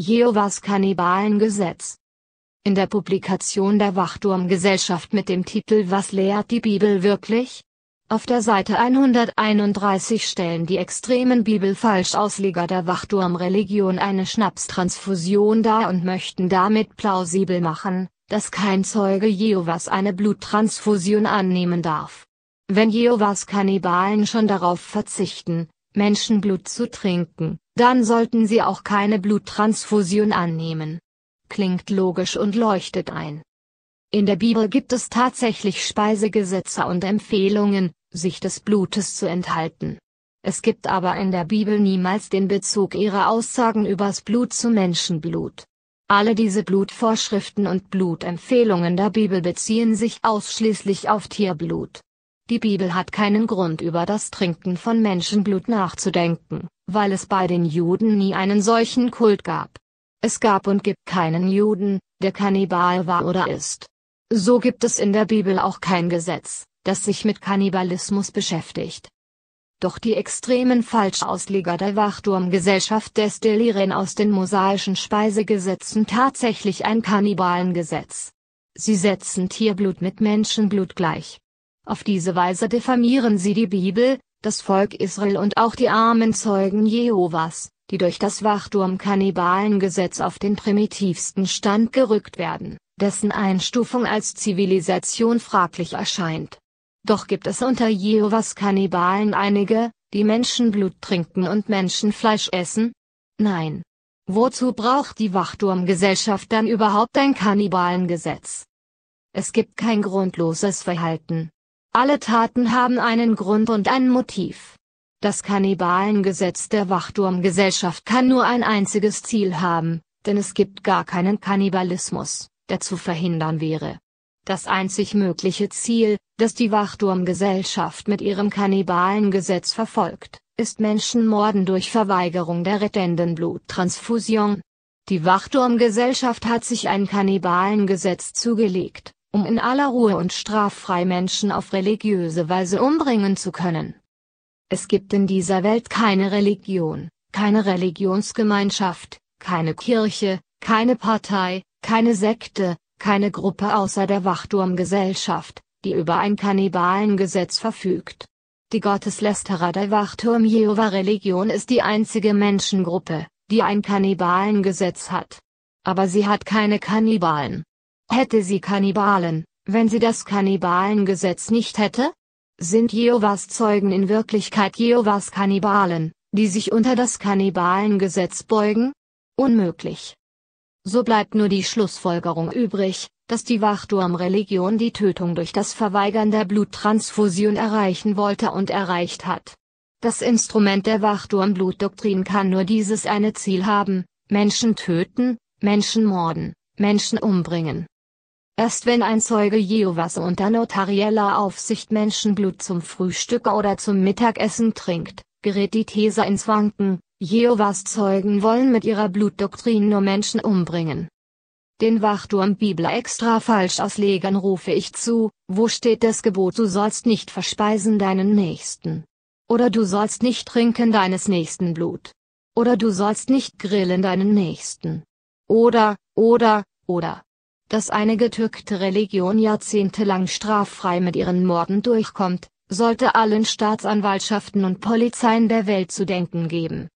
Jehovas Kannibalengesetz. In der Publikation der Wachturmgesellschaft mit dem Titel Was lehrt die Bibel wirklich? Auf der Seite 131 stellen die extremen Bibelfalschausleger der Wachturmreligion eine Schnapstransfusion dar und möchten damit plausibel machen, dass kein Zeuge Jehovas eine Bluttransfusion annehmen darf. Wenn Jehovas Kannibalen schon darauf verzichten, Menschenblut zu trinken, dann sollten sie auch keine Bluttransfusion annehmen. Klingt logisch und leuchtet ein. In der Bibel gibt es tatsächlich Speisegesetze und Empfehlungen, sich des Blutes zu enthalten. Es gibt aber in der Bibel niemals den Bezug ihrer Aussagen übers Blut zu Menschenblut. Alle diese Blutvorschriften und Blutempfehlungen der Bibel beziehen sich ausschließlich auf Tierblut. Die Bibel hat keinen Grund über das Trinken von Menschenblut nachzudenken, weil es bei den Juden nie einen solchen Kult gab. Es gab und gibt keinen Juden, der Kannibal war oder ist. So gibt es in der Bibel auch kein Gesetz, das sich mit Kannibalismus beschäftigt. Doch die extremen Falschausleger der Wachturmgesellschaft destillieren aus den mosaischen Speisegesetzen tatsächlich ein Kannibalengesetz. Sie setzen Tierblut mit Menschenblut gleich. Auf diese Weise diffamieren sie die Bibel, das Volk Israel und auch die armen Zeugen Jehovas, die durch das Wachturm-Kannibalengesetz auf den primitivsten Stand gerückt werden, dessen Einstufung als Zivilisation fraglich erscheint. Doch gibt es unter Jehovas Kannibalen einige, die Menschenblut trinken und Menschenfleisch essen? Nein. Wozu braucht die Wachturmgesellschaft dann überhaupt ein Kannibalengesetz? Es gibt kein grundloses Verhalten, alle Taten haben einen Grund und ein Motiv. Das Kannibalengesetz der Wachturmgesellschaft kann nur ein einziges Ziel haben, denn es gibt gar keinen Kannibalismus, der zu verhindern wäre. Das einzig mögliche Ziel, das die Wachturmgesellschaft mit ihrem Kannibalengesetz verfolgt, ist Menschenmorden durch Verweigerung der rettenden Bluttransfusion. Die Wachturmgesellschaft hat sich ein Kannibalengesetz zugelegt, um in aller Ruhe und straffrei Menschen auf religiöse Weise umbringen zu können. Es gibt in dieser Welt keine Religion, keine Religionsgemeinschaft, keine Kirche, keine Partei, keine Sekte, keine Gruppe außer der Wachturmgesellschaft, die über ein Kannibalengesetz verfügt. Die Gotteslästerer der Wachturm Jehova Religion ist die einzige Menschengruppe, die ein Kannibalengesetz hat. Aber sie hat keine Kannibalen. Hätte sie Kannibalen, wenn sie das Kannibalengesetz nicht hätte? Sind Jehovas Zeugen in Wirklichkeit Jehovas Kannibalen, die sich unter das Kannibalengesetz beugen? Unmöglich. So bleibt nur die Schlussfolgerung übrig, dass die Wachturmreligion die Tötung durch das Verweigern der Bluttransfusion erreichen wollte und erreicht hat. Das Instrument der Wachturmblutdoktrin kann nur dieses eine Ziel haben, Menschen töten, Menschen morden, Menschen umbringen. Erst wenn ein Zeuge Jehovas unter notarieller Aufsicht Menschenblut zum Frühstück oder zum Mittagessen trinkt, gerät die These ins Wanken, Jehovas Zeugen wollen mit ihrer Blutdoktrin nur Menschen umbringen. Den Wachturm Bibel extra Falschauslegern rufe ich zu, wo steht das Gebot du sollst nicht verspeisen deinen Nächsten. Oder du sollst nicht trinken deines Nächsten Blut. Oder du sollst nicht grillen deinen Nächsten. Oder, oder, oder dass eine getürkte Religion jahrzehntelang straffrei mit ihren Morden durchkommt, sollte allen Staatsanwaltschaften und Polizeien der Welt zu denken geben.